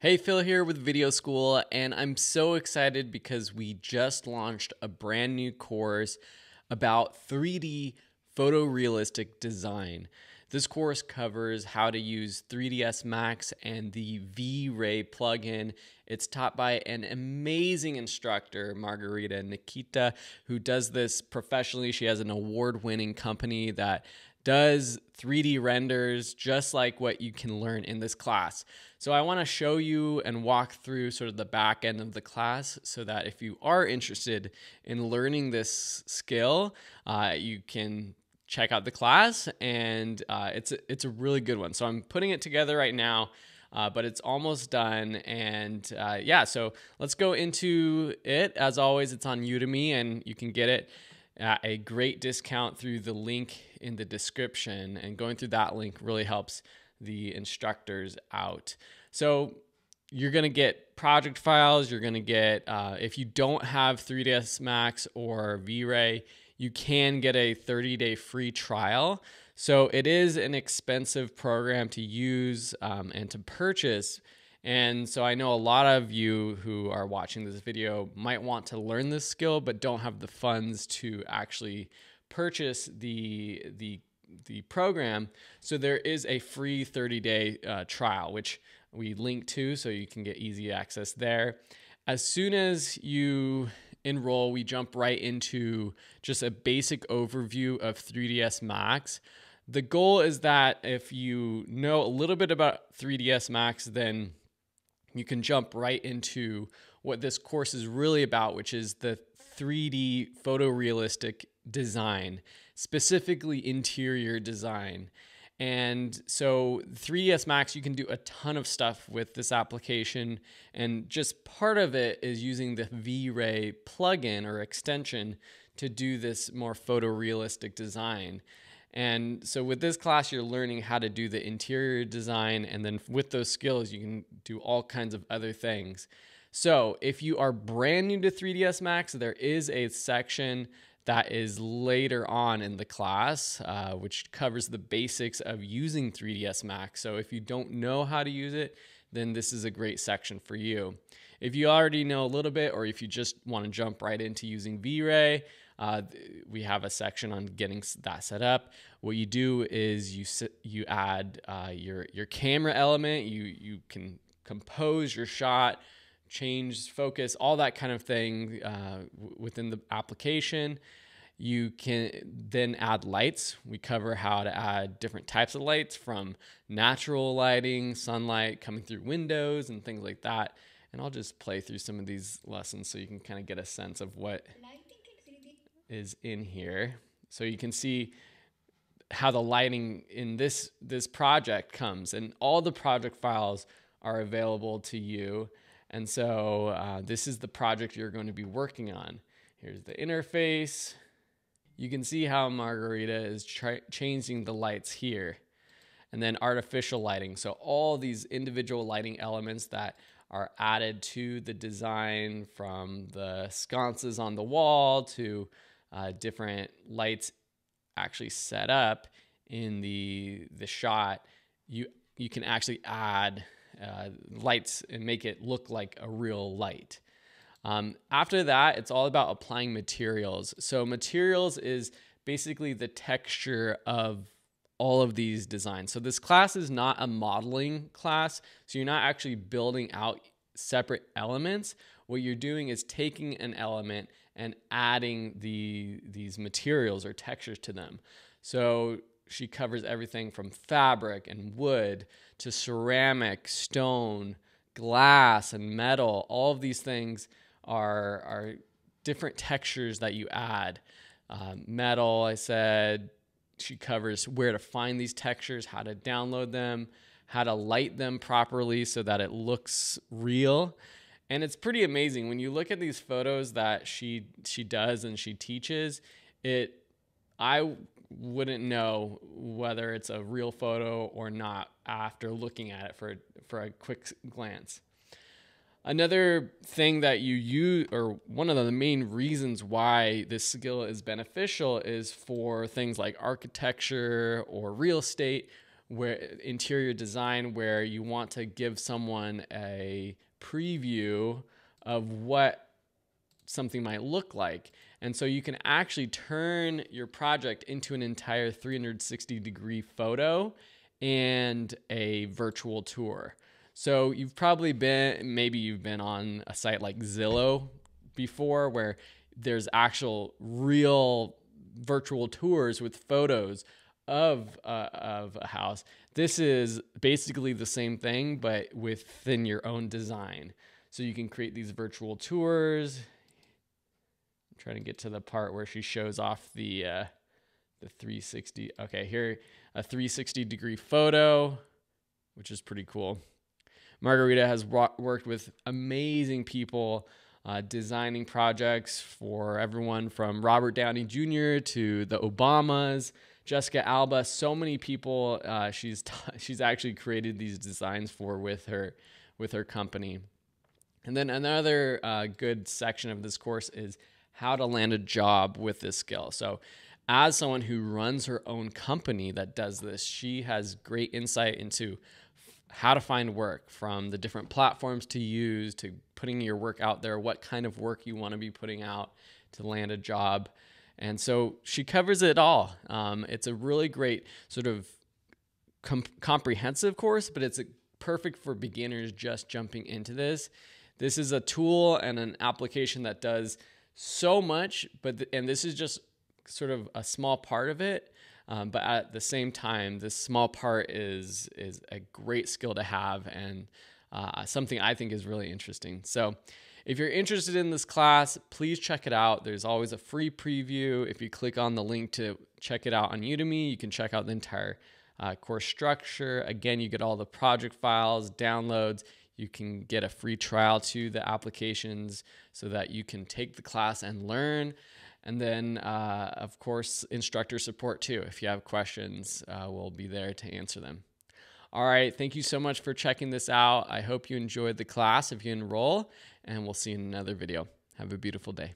Hey, Phil here with Video School, and I'm so excited because we just launched a brand new course about 3D photorealistic design. This course covers how to use 3ds Max and the V-Ray plugin. It's taught by an amazing instructor, Margarita Nikita, who does this professionally. She has an award-winning company that does 3D renders just like what you can learn in this class. So I want to show you and walk through sort of the back end of the class so that if you are interested in learning this skill, uh, you can check out the class and uh, it's, a, it's a really good one. So I'm putting it together right now. Uh, but it's almost done. And uh, yeah, so let's go into it. As always, it's on Udemy and you can get it at a great discount through the link in the description. And going through that link really helps the instructors out. So you're going to get project files. You're going to get, uh, if you don't have 3ds Max or V-Ray, you can get a 30 day free trial. So it is an expensive program to use um, and to purchase. And so I know a lot of you who are watching this video might want to learn this skill, but don't have the funds to actually purchase the, the the program. So there is a free 30 day uh, trial, which we link to so you can get easy access there. As soon as you enroll, we jump right into just a basic overview of 3ds Max. The goal is that if you know a little bit about 3ds Max, then you can jump right into what this course is really about, which is the 3D photorealistic design, specifically interior design. And so 3ds Max, you can do a ton of stuff with this application. And just part of it is using the V-Ray plugin or extension to do this more photorealistic design. And so with this class, you're learning how to do the interior design. And then with those skills, you can do all kinds of other things. So if you are brand new to 3ds Max, there is a section that is later on in the class, uh, which covers the basics of using 3ds Max. So if you don't know how to use it, then this is a great section for you. If you already know a little bit, or if you just want to jump right into using V-Ray, uh, we have a section on getting that set up. What you do is you you add uh, your your camera element. You you can compose your shot change focus, all that kind of thing uh, within the application. You can then add lights. We cover how to add different types of lights from natural lighting, sunlight coming through windows, and things like that. And I'll just play through some of these lessons so you can kind of get a sense of what is in here. So you can see how the lighting in this this project comes and all the project files are available to you and so uh, this is the project you're going to be working on. Here's the interface. You can see how Margarita is changing the lights here. And then artificial lighting. So all these individual lighting elements that are added to the design from the sconces on the wall to uh, different lights actually set up in the the shot you you can actually add uh, lights and make it look like a real light. Um, after that, it's all about applying materials. So, materials is basically the texture of all of these designs. So, this class is not a modeling class. So, you're not actually building out separate elements. What you're doing is taking an element and adding the these materials or textures to them. So, she covers everything from fabric and wood to ceramic, stone, glass, and metal. All of these things are, are different textures that you add. Uh, metal, I said, she covers where to find these textures, how to download them, how to light them properly so that it looks real. And it's pretty amazing when you look at these photos that she she does and she teaches. It I wouldn't know whether it's a real photo or not after looking at it for for a quick glance. Another thing that you use, or one of the main reasons why this skill is beneficial, is for things like architecture or real estate, where interior design where you want to give someone a preview of what something might look like. And so you can actually turn your project into an entire 360 degree photo and a virtual tour. So you've probably been, maybe you've been on a site like Zillow before where there's actual real virtual tours with photos of uh, of a house. This is basically the same thing, but within your own design. So you can create these virtual tours. I'm trying to get to the part where she shows off the uh, the 360. Okay, here a 360 degree photo, which is pretty cool. Margarita has worked with amazing people. Uh, designing projects for everyone from Robert Downey Jr. to the Obamas, Jessica Alba, so many people uh, she's t- she's actually created these designs for with her with her company. And then another uh, good section of this course is how to land a job with this skill. So, as someone who runs her own company that does this, she has great insight into how to find work from the different platforms to use to putting your work out there, what kind of work you want to be putting out to land a job. And so she covers it all. Um, it's a really great sort of com- comprehensive course, but it's a, perfect for beginners just jumping into this. This is a tool and an application that does so much, but th- and this is just sort of a small part of it. Um, but at the same time, this small part is is a great skill to have and uh, something I think is really interesting. So if you're interested in this class, please check it out. There's always a free preview. If you click on the link to check it out on Udemy, you can check out the entire uh, course structure. Again, you get all the project files, downloads. You can get a free trial to the applications so that you can take the class and learn. And then, uh, of course, instructor support too. If you have questions, uh, we'll be there to answer them. All right. Thank you so much for checking this out. I hope you enjoyed the class if you enroll, and we'll see you in another video. Have a beautiful day.